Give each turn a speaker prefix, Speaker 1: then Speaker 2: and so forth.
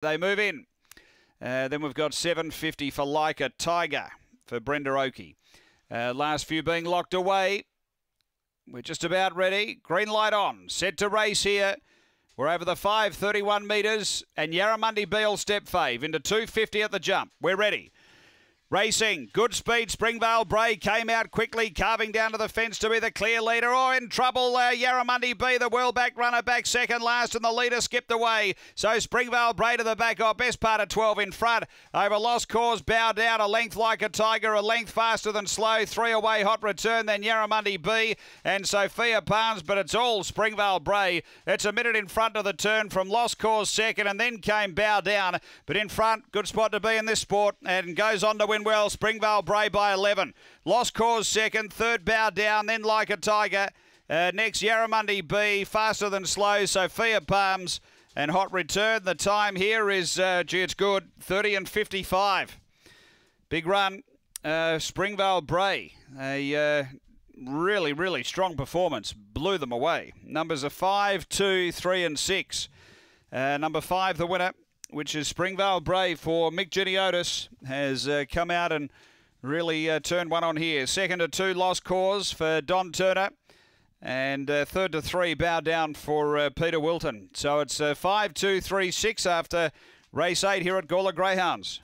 Speaker 1: They move in. Uh, then we've got 750 for Like a Tiger for Brenda Oakey. Uh, last few being locked away. We're just about ready. Green light on. Set to race here. We're over the 531 metres and Yarramundi Beale step fave into 250 at the jump. We're ready. Racing, good speed. Springvale Bray came out quickly, carving down to the fence to be the clear leader. Oh, in trouble, uh, Yarramundi B, the well back runner, back second last, and the leader skipped away. So Springvale Bray to the back, oh, best part of 12 in front. Over Lost Cause, bow down, a length like a tiger, a length faster than slow. Three away, hot return, then Yarramundi B and Sophia Barnes, but it's all Springvale Bray. It's a minute in front of the turn from Lost Cause second, and then came bow down. But in front, good spot to be in this sport, and goes on to win well. Springvale Bray by 11. Lost Cause second. Third bow down. Then Like a Tiger. Uh, next, Yarramundi B. Faster than slow. Sophia Palms. And Hot Return. The time here is, uh, gee, it's good. 30 and 55. Big run. Uh, Springvale Bray. A uh, really, really strong performance. Blew them away. Numbers are 5, 2, 3, and 6. Uh, number 5, the winner which is Springvale Brave for Mick Geniotis, has uh, come out and really uh, turned one on here. Second to two, Lost Cause for Don Turner. And uh, third to three, bow down for uh, Peter Wilton. So it's uh, five, two, three, six after race eight here at Gawler Greyhounds.